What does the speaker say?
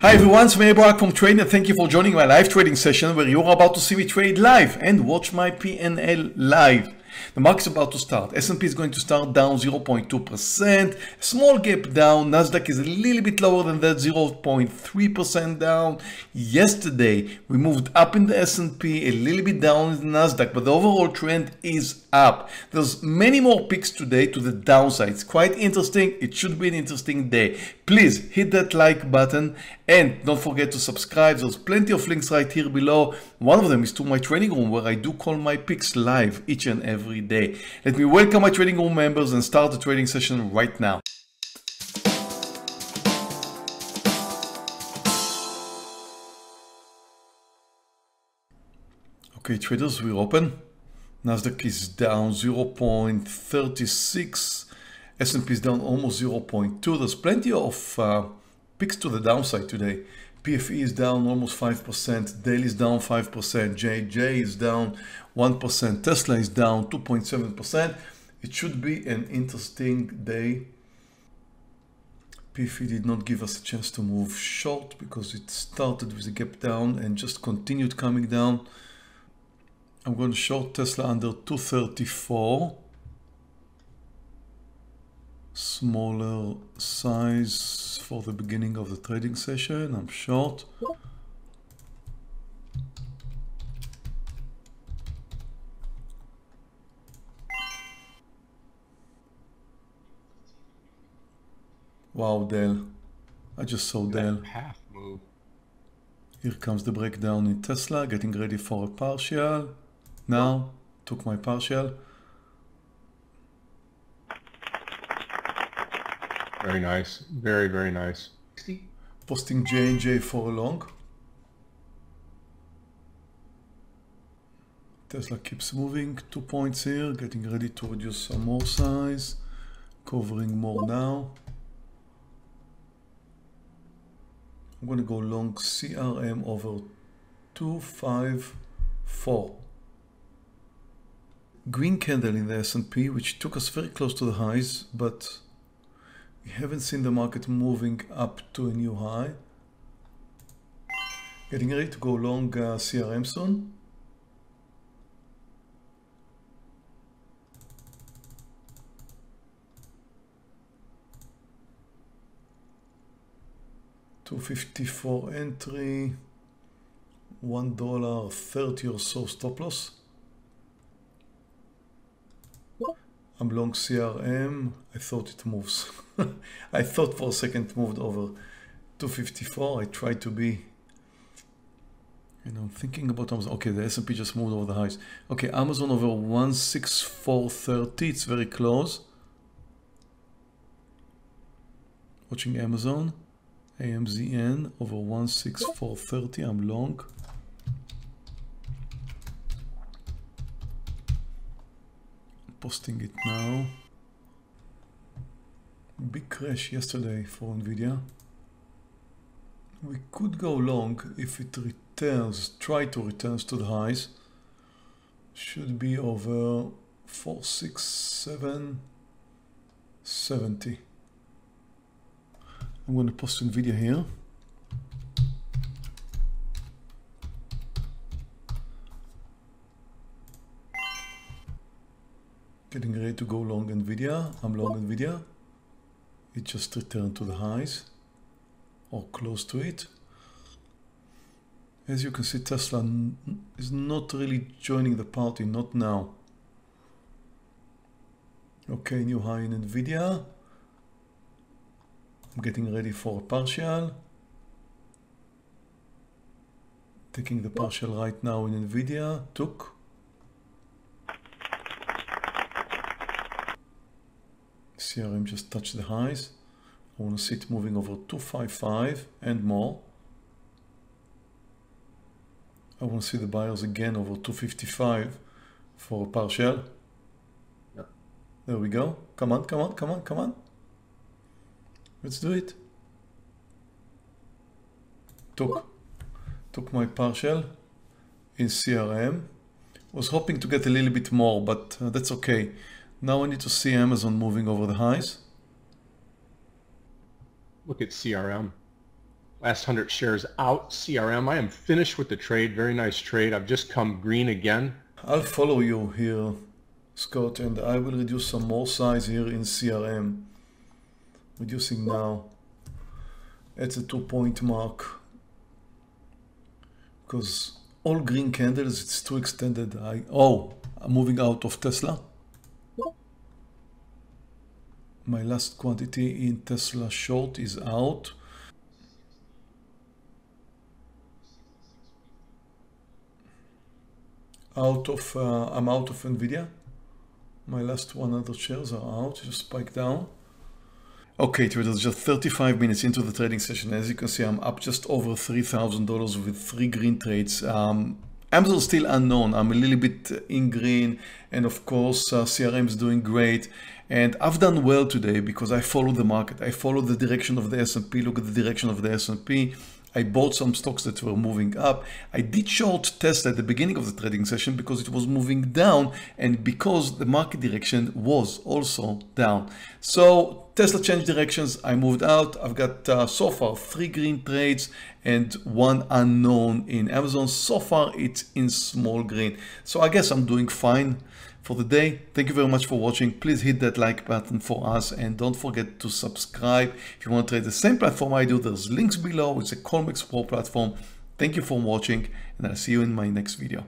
Hi everyone, it's Meir from Tradenet thank you for joining my live trading session where you're about to see me trade live and watch my PNL live. The market's about to start. S&P is going to start down 0.2%. Small gap down. Nasdaq is a little bit lower than that, 0.3% down. Yesterday, we moved up in the S&P, a little bit down in the Nasdaq, but the overall trend is up. There's many more picks today to the downside. It's quite interesting. It should be an interesting day. Please hit that like button and don't forget to subscribe. There's plenty of links right here below. One of them is to my training room where I do call my picks live each and every day. Let me welcome my trading room members and start the trading session right now. Okay, traders, we're open. Nasdaq is down 0.36. S&P is down almost 0.2. There's plenty of uh, picks to the downside today. PFE is down almost 5%, Daily is down 5%, JJ is down 1%, Tesla is down 2.7%. It should be an interesting day. PFE did not give us a chance to move short because it started with a gap down and just continued coming down. I'm going to short Tesla under 234 smaller size for the beginning of the trading session. I'm short. Wow, Dell. I just saw Dell. Half move. Here comes the breakdown in Tesla, getting ready for a partial. Now, took my partial. Very nice. Very, very nice. Posting J&J for a long. Tesla keeps moving, two points here, getting ready to reduce some more size, covering more now. I'm going to go long CRM over 254. Green candle in the S&P, which took us very close to the highs, but we haven't seen the market moving up to a new high. Getting ready to go long uh, CRM soon. Two fifty four entry, one dollar thirty or so stop loss. I'm long CRM. I thought it moves. I thought for a second moved over 254. I tried to be, you know, thinking about Amazon. Okay, the S&P just moved over the highs. Okay, Amazon over 16430. It's very close. Watching Amazon. AMZN over 16430. I'm long. Posting it now. Big crash yesterday for Nvidia. We could go long if it returns, try to returns to the highs. Should be over 46770. I'm going to post Nvidia here. Getting ready to go long Nvidia. I'm long Nvidia. It just returned to the highs or close to it. As you can see, Tesla is not really joining the party, not now. Okay, new high in Nvidia. I'm getting ready for a partial. Taking the partial right now in Nvidia. Took. CRM just touched the highs. I want to see it moving over 255 and more. I want to see the buyers again over 255 for a partial. Yep. There we go. Come on, come on, come on, come on. Let's do it. Took, took my partial in CRM. Was hoping to get a little bit more, but uh, that's okay. Now I need to see Amazon moving over the highs. Look at CRM. Last 100 shares out. CRM. I am finished with the trade. Very nice trade. I've just come green again. I'll follow you here, Scott, and I will reduce some more size here in CRM. Reducing now. It's a two point mark. Because all green candles, it's too extended. I Oh, I'm moving out of Tesla. My last quantity in Tesla short is out. Out of, uh, I'm out of NVIDIA. My last 100 shares are out, just spike down. Okay, traders, just 35 minutes into the trading session. As you can see, I'm up just over $3,000 with three green trades. Um, Amazon still unknown. I'm a little bit in green. And of course, uh, CRM is doing great. And I've done well today because I follow the market. I follow the direction of the S&P. Look at the direction of the S&P. I bought some stocks that were moving up. I did short Tesla at the beginning of the trading session because it was moving down and because the market direction was also down. So Tesla changed directions. I moved out. I've got uh, so far three green trades and one unknown in Amazon. So far it's in small green. So I guess I'm doing fine for the day. Thank you very much for watching. Please hit that like button for us and don't forget to subscribe. If you want to trade the same platform I do, there's links below. It's a Colmex Pro platform. Thank you for watching and I'll see you in my next video.